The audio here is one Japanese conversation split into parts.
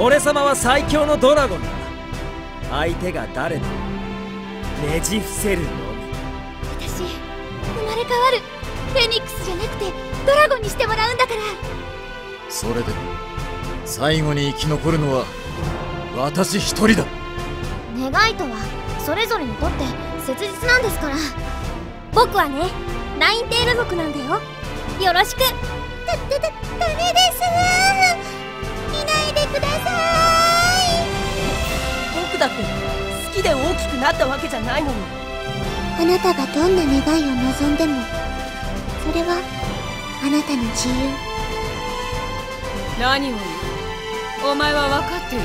俺様は最強のドラゴンだ。相手が誰でもねじ伏せるの。み私生まれ変わる。フェニックスじゃなくてドラゴンにしてもらうんだから。それで最後に生き残るのは私一人だ。願いとはそれぞれにとって切実なんですから。僕はねナインテール族なんだよ。よろしく。だだだダメですください僕だって好きで大きくなったわけじゃないのに。あなたがどんな願いを望んでも。それはあなたの自由何を？言うお前は分かっている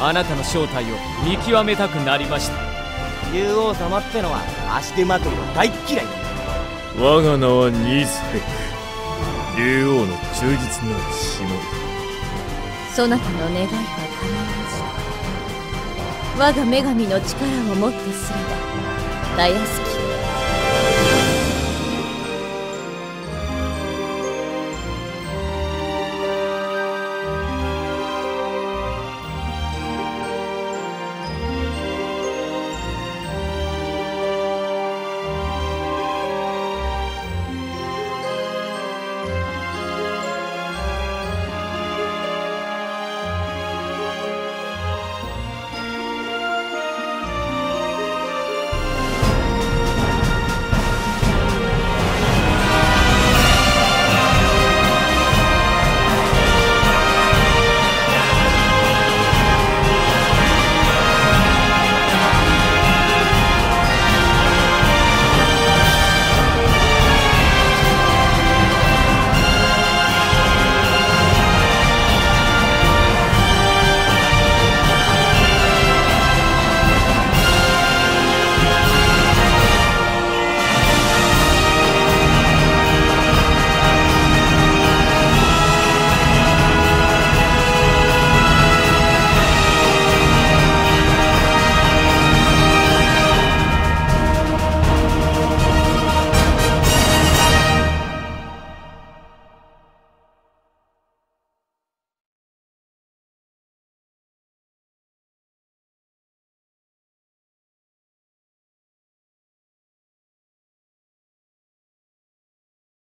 あなたの正体を見極めたくなりました。竜王様ってのは足手まといの大嫌いだ。我が名はニースペック竜王の忠実なるしもそなたの願いは叶いました。我が女神の力をもってすればたやすき